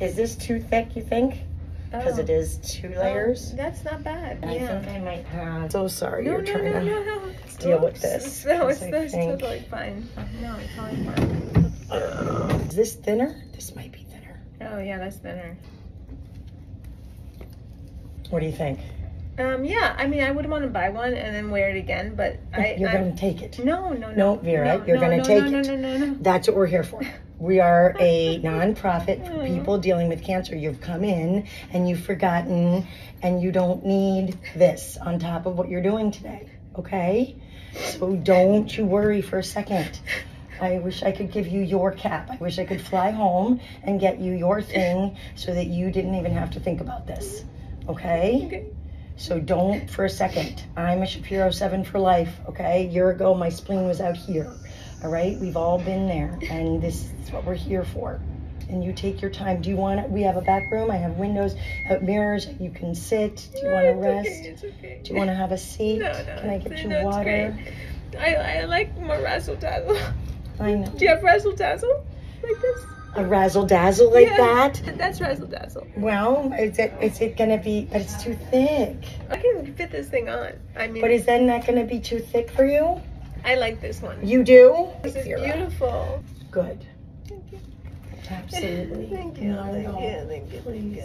Is this too thick, you think? Because Oh. it is two layers. that's not bad. I yeah. think I might have. So sorry, no, you're no, trying no, to. no, no. deal with Oops. this, No, because it's, I that's think- totally fine. No, it's totally fine. Uh, is this thinner? This might be thinner. Oh yeah, that's thinner. What do you think? Um, yeah, I mean, I would want to buy one and then wear it again, but I. you're I going to take it. no, no, no. No, Vera, you're no, gonna no, take no, it. No, no, no, no. That's what we're here for. We are a nonprofit for people dealing with cancer. You've come in and you've forgotten, and you don't need this on top of what you're doing today. Okay? So don't you worry for a second. I wish I could give you your cap. I wish I could fly home and get you your thing so that you didn't even have to think about this. Okay? Okay. So don't for a second. I'm a Shapiro 7 for life, okay? A year ago, my spleen was out here, all right? We've all been there, and this is what we're here for. And you take your time. Do you want it? We have a back room. I have windows, uh, mirrors. You can sit. Do you want to rest? okay, okay. Do you want to have a seat? No, no. Can I get you water? I, I like more razzle dazzle. I know. Do you have razzle dazzle like this? A razzle dazzle like Yeah. that? That's razzle dazzle. Well, is it, is it going to be, but it's too thick. I can fit this thing on. I mean, But is then that going to be too thick for you? I like this one. You do? This is Vera. beautiful. Good. Thank you. Absolutely. Thank you. Thank you. Thank you. Thank you.